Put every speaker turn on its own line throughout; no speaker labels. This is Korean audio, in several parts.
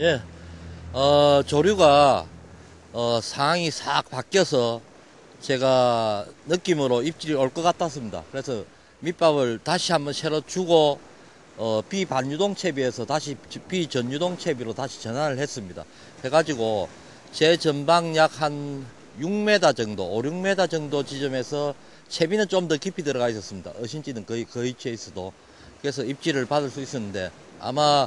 예, 어, 조류가 어, 상황이 싹 바뀌어서 제가 느낌으로 입질이 올 것 같았습니다. 그래서 밑밥을 다시 한번 새로 주고 어, 비반유동 채비에서 다시 비전유동 채비로 다시 전환을 했습니다. 해가지고 제 전방 약 한 6m 정도, 5, 6m 정도 지점에서 채비는 좀 더 깊이 들어가 있었습니다. 어신지는 거의 그 위치에 있어도 그래서 입질을 받을 수 있었는데 아마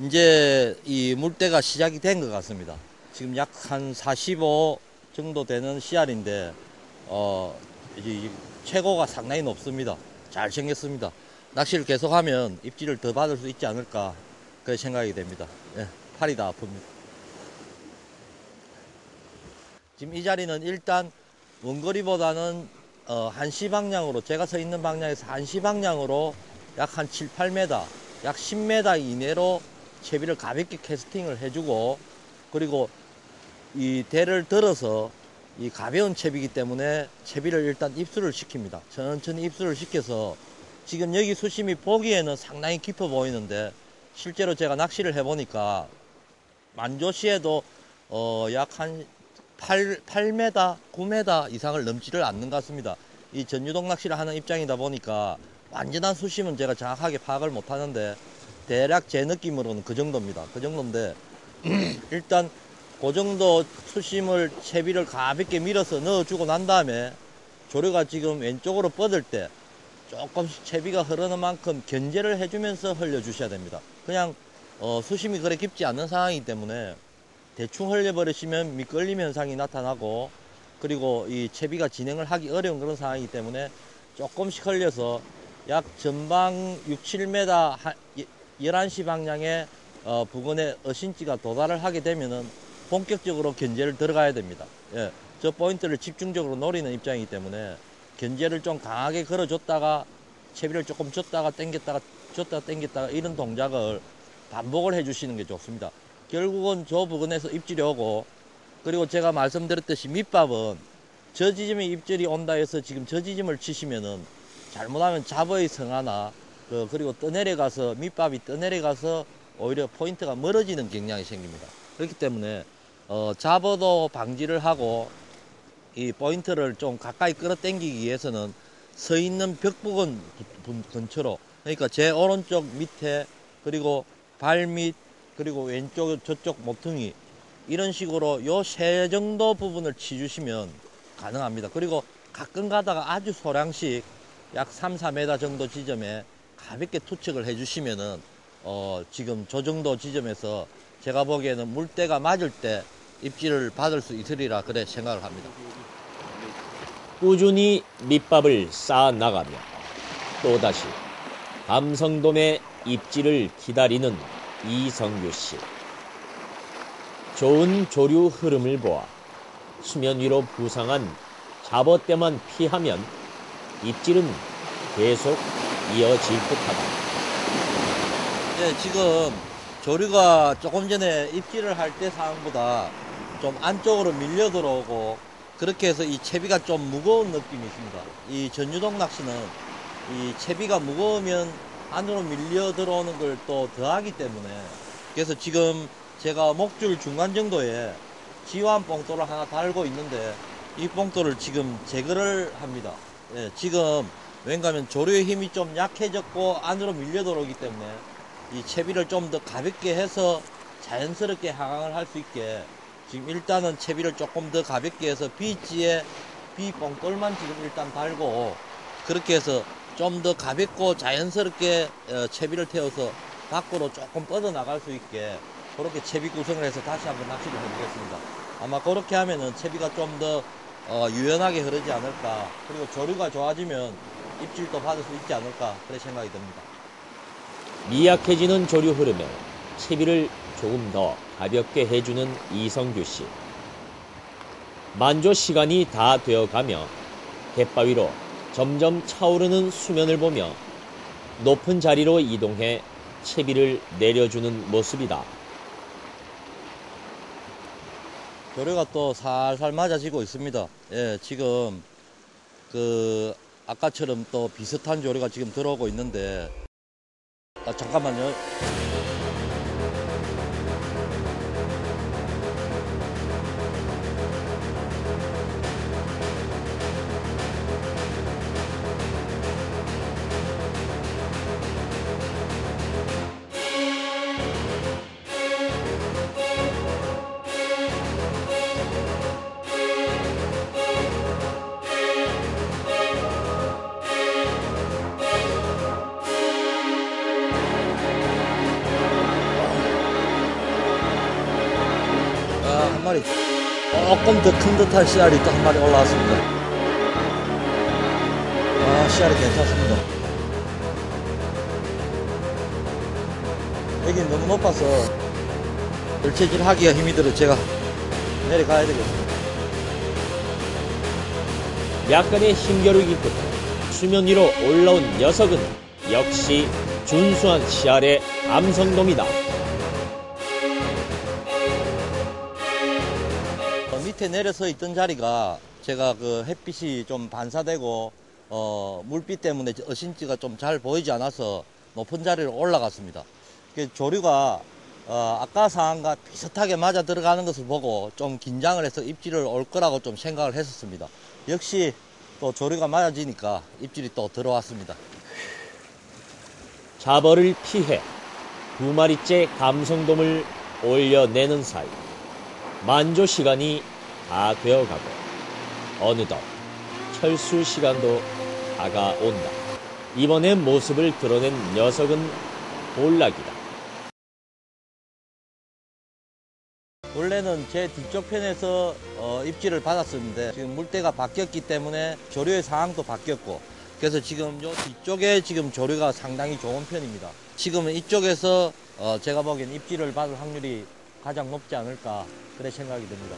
이제 이 물때가 시작이 된 것 같습니다. 지금 약 한 45 정도 되는 씨알인데 어 최고가 상당히 높습니다. 잘 생겼습니다. 낚시를 계속하면 입질을 더 받을 수 있지 않을까 그런 생각이 됩니다. 예, 팔이 다 아픕니다. 지금 이 자리는 일단 원거리보다는 어, 한시 방향으로 제가 서 있는 방향에서 한시 방향으로 약 한 7, 8m, 약 10m 이내로 채비를 가볍게 캐스팅을 해주고 그리고 이 대를 들어서 이 가벼운 채비이기 때문에 채비를 일단 입수를 시킵니다. 천천히 입수를 시켜서 지금 여기 수심이 보기에는 상당히 깊어 보이는데 실제로 제가 낚시를 해보니까 만조시에도 어, 약한 8, 8m, 9m 이상을 넘지를 않는 것 같습니다. 이 전유동 낚시를 하는 입장이다 보니까 완전한 수심은 제가 정확하게 파악을 못 하는데 대략 제 느낌으로는 그 정도입니다. 그 정도인데 일단 그 정도 수심을 채비를 가볍게 밀어서 넣어주고 난 다음에 조류가 지금 왼쪽으로 뻗을 때 조금씩 채비가 흐르는 만큼 견제를 해주면서 흘려주셔야 됩니다. 그냥 어, 수심이 그래 깊지 않은 상황이기 때문에 대충 흘려버리시면 미끌림 현상이 나타나고 그리고 이 채비가 진행을 하기 어려운 그런 상황이기 때문에 조금씩 흘려서 약 전방 6, 7m 11시 방향에 어, 부근에 어신지가 도달을 하게 되면은 본격적으로 견제를 들어가야 됩니다. 예, 저 포인트를 집중적으로 노리는 입장이기 때문에 견제를 좀 강하게 걸어줬다가 채비를 조금 줬다가 당겼다가 줬다가 당겼다가 이런 동작을 반복을 해주시는 게 좋습니다. 결국은 저 부근에서 입질이 오고 그리고 제가 말씀드렸듯이 밑밥은 저 지점에 입질이 온다 해서 지금 저 지점을 치시면은 잘못하면 잡어의 성하나 그 그리고 떠내려가서 밑밥이 떠내려가서 오히려 포인트가 멀어지는 경향이 생깁니다. 그렇기 때문에 어, 잡어도 방지를 하고 이 포인트를 좀 가까이 끌어당기기 위해서는 서 있는 벽 부근 근처로 그러니까 제 오른쪽 밑에 그리고 발 밑 그리고 왼쪽 저쪽 모퉁이 이런 식으로 요 세 정도 부분을 치주시면 가능합니다. 그리고 가끔 가다가 아주 소량씩 약 3, 4m 정도 지점에 가볍게 투척을 해주시면은 어 지금 저 정도 지점에서 제가 보기에는 물때가 맞을 때 입질을 받을 수 있으리라 그래 생각을 합니다.
꾸준히 밑밥을 쌓아 나가며 또다시 감성돔의 입질을 기다리는 이성규 씨. 좋은 조류 흐름을 보아 수면 위로 부상한 잡어때만 피하면 입질은 계속 이어질 듯하다.
네, 지금 조류가 조금 전에 입질을 할 때 상황보다 좀 안쪽으로 밀려 들어오고 그렇게 해서 이 채비가 좀 무거운 느낌이 있습니다. 이 전유동 낚시는 이 채비가 무거우면 안으로 밀려 들어오는 걸 또 더하기 때문에 그래서 지금 제가 목줄 중간 정도에 지환 뽕돌을 하나 달고 있는데 이 뽕돌을 지금 제거를 합니다. 예, 지금 왠가면 조류의 힘이 좀 약해졌고 안으로 밀려 들어오기 때문에 이 채비를 좀 더 가볍게 해서 자연스럽게 하강을 할 수 있게 지금 일단은 채비를 조금 더 가볍게 해서 비치에 비뽕돌만 지금 일단 달고 그렇게 해서 좀 더 가볍고 자연스럽게 어, 채비를 태워서 밖으로 조금 뻗어 나갈 수 있게 그렇게 채비 구성을 해서 다시 한번 낚시를 해보겠습니다. 아마 그렇게 하면은 채비가 좀더 어, 유연하게 흐르지 않을까 그리고 조류가 좋아지면 입질도 받을 수 있지 않을까 그런 생각이 듭니다.
미약해지는 조류 흐름에 채비를 조금 더 가볍게 해주는 이성규 씨. 만조 시간이 다 되어가며 갯바위로 점점 차오르는 수면을 보며 높은 자리로 이동해 채비를 내려주는 모습이다.
조류가 또 살살 맞아지고 있습니다. 예, 지금 그 아까처럼 또 비슷한 조류가 지금 들어오고 있는데 아, 잠깐만요. 마리 조금 더 큰 듯한 씨알이 또 한 마리 올라왔습니다. 아, 씨알이 괜찮습니다. 여기 너무 높아서 열체질 하기가 힘이 들어 제가 내려가야 되겠습니다.
약간의 힘겨루기 끝에 수면 위로 올라온 녀석은 역시 준수한 씨알의 암성돔이다.
밑에 내려서 있던 자리가 제가 그 햇빛이 좀 반사되고 어, 물빛 때문에 어신지가 좀 잘 보이지 않아서 높은 자리로 올라갔습니다. 그 조류가 어, 아까 상황과 비슷하게 맞아 들어가는 것을 보고 좀 긴장을 해서 입질을 올 거라고 좀 생각을 했었습니다. 역시 또 조류가 맞아지니까 입질이 또 들어왔습니다.
자벌을 피해 두 마리째 감성돔을 올려내는 사이 만조 시간이 다 되어가고 어느덧 철수 시간도 다가온다. 이번엔 모습을 드러낸 녀석은 볼락이다.
원래는 제 뒤쪽 편에서 어, 입질을 받았었는데 지금 물때가 바뀌었기 때문에 조류의 상황도 바뀌었고 그래서 지금 요 뒤쪽에 지금 조류가 상당히 좋은 편입니다. 지금은 이쪽에서 어, 제가 보기엔 입질을 받을 확률이 가장 높지 않을까 그래 생각이 듭니다.